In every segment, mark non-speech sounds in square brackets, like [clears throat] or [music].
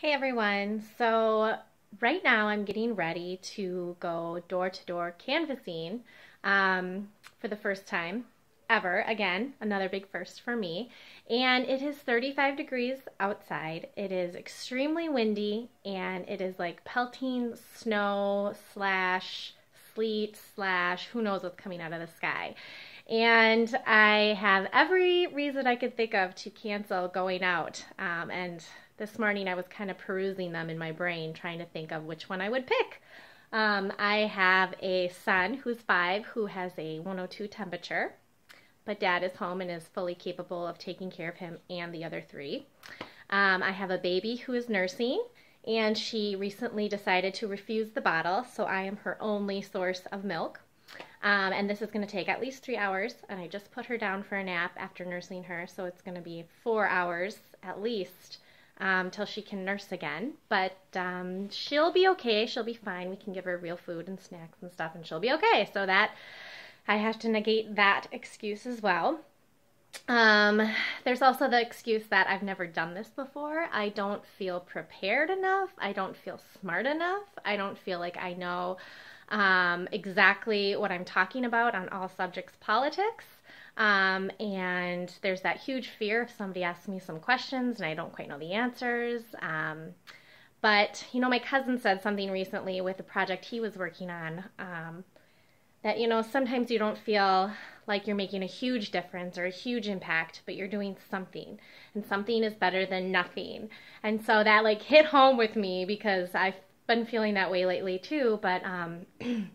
Hey everyone, so right now I'm getting ready to go door to door canvassing um, for the first time ever. Again, another big first for me. And it is 35 degrees outside. It is extremely windy and it is like pelting snow slash sleet slash who knows what's coming out of the sky. And I have every reason I could think of to cancel going out. Um, and this morning I was kind of perusing them in my brain, trying to think of which one I would pick. Um, I have a son who's five who has a 102 temperature, but dad is home and is fully capable of taking care of him and the other three. Um, I have a baby who is nursing, and she recently decided to refuse the bottle, so I am her only source of milk. Um, and this is going to take at least three hours, and I just put her down for a nap after nursing her, so it's going to be four hours at least um, till she can nurse again. But um, she'll be okay. She'll be fine. We can give her real food and snacks and stuff, and she'll be okay. So that I have to negate that excuse as well. Um, there's also the excuse that I've never done this before. I don't feel prepared enough. I don't feel smart enough. I don't feel like I know um, exactly what I'm talking about on all subjects politics. Um, and there's that huge fear if somebody asks me some questions and I don't quite know the answers. Um, but, you know, my cousin said something recently with a project he was working on um, that, you know, sometimes you don't feel like you're making a huge difference or a huge impact, but you're doing something. And something is better than nothing. And so that, like, hit home with me because I've been feeling that way lately too. But, um, [clears throat]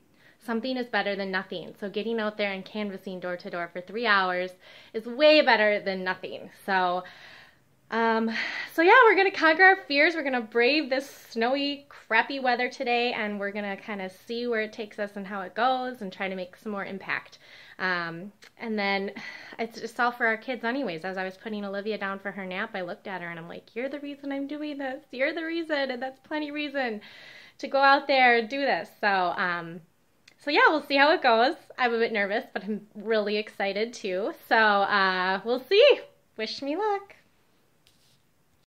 something is better than nothing. So getting out there and canvassing door to door for three hours is way better than nothing. So, um, so yeah, we're gonna conquer our fears. We're gonna brave this snowy, crappy weather today, and we're gonna kind of see where it takes us and how it goes, and try to make some more impact. Um, and then it's just all for our kids, anyways. As I was putting Olivia down for her nap, I looked at her and I'm like, "You're the reason I'm doing this. You're the reason, and that's plenty reason to go out there and do this." So, um, so yeah, we'll see how it goes. I'm a bit nervous, but I'm really excited too. So uh, we'll see. Wish me luck.